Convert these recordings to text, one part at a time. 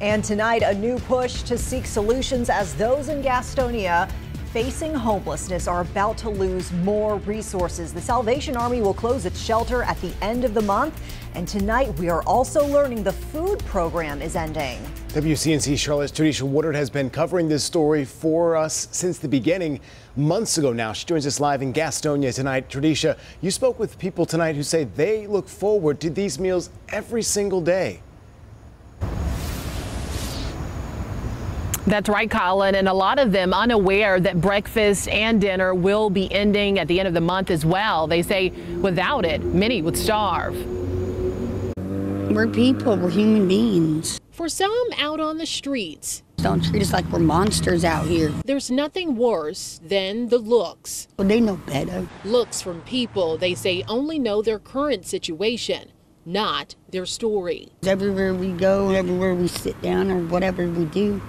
And tonight, a new push to seek solutions as those in Gastonia facing homelessness are about to lose more resources. The Salvation Army will close its shelter at the end of the month. And tonight, we are also learning the food program is ending. WCNC Charlotte's Tradesha Woodard has been covering this story for us since the beginning, months ago now. She joins us live in Gastonia tonight. Tradesha, you spoke with people tonight who say they look forward to these meals every single day. That's right, Colin. And a lot of them unaware that breakfast and dinner will be ending at the end of the month as well. They say without it, many would starve. We're people, we're human beings. For some out on the streets, don't treat us like we're monsters out here. There's nothing worse than the looks. Well, they know better. Looks from people they say only know their current situation, not their story. Everywhere we go, everywhere we sit down, or whatever we do,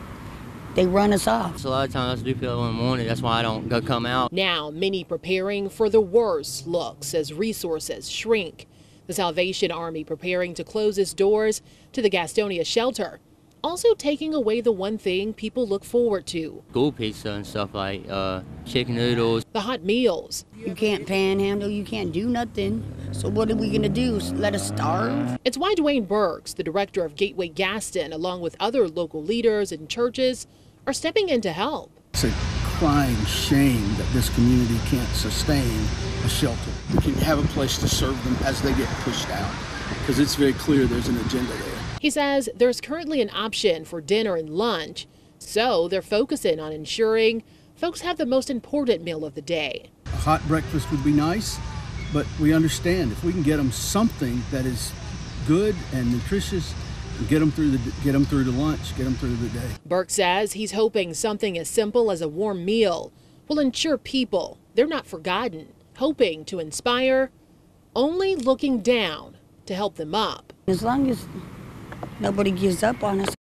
they run us off. So a lot of times I do feel in the morning. That's why I don't go come out. Now, many preparing for the worst looks as resources shrink. The Salvation Army preparing to close its doors to the Gastonia shelter. Also taking away the one thing people look forward to. School pizza and stuff like uh, chicken noodles. The hot meals. You can't panhandle, you can't do nothing. So what are we going to do? Let us starve? It's why Dwayne Burks, the director of Gateway Gaston, along with other local leaders and churches, are stepping in to help. It's a crying shame that this community can't sustain a shelter. We can have a place to serve them as they get pushed out because it's very clear there's an agenda there. He says there's currently an option for dinner and lunch, so they're focusing on ensuring folks have the most important meal of the day. A hot breakfast would be nice, but we understand if we can get them something that is good and nutritious get them through the get them through the lunch, get them through the day. Burke says he's hoping something as simple as a warm meal will ensure people they're not forgotten, hoping to inspire, only looking down to help them up. As long as nobody gives up on us.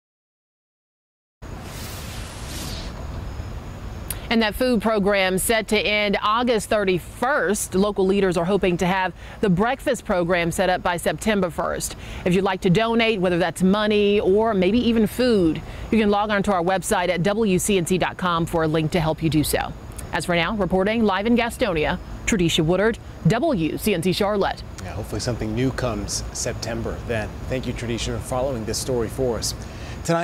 And that food program set to end August 31st. Local leaders are hoping to have the breakfast program set up by September 1st. If you'd like to donate, whether that's money or maybe even food, you can log on to our website at WCNC.com for a link to help you do so. As for now, reporting live in Gastonia, Tradesha Woodard, WCNC Charlotte. Yeah, hopefully something new comes September then. Thank you, Tradesha, for following this story for us. Tonight,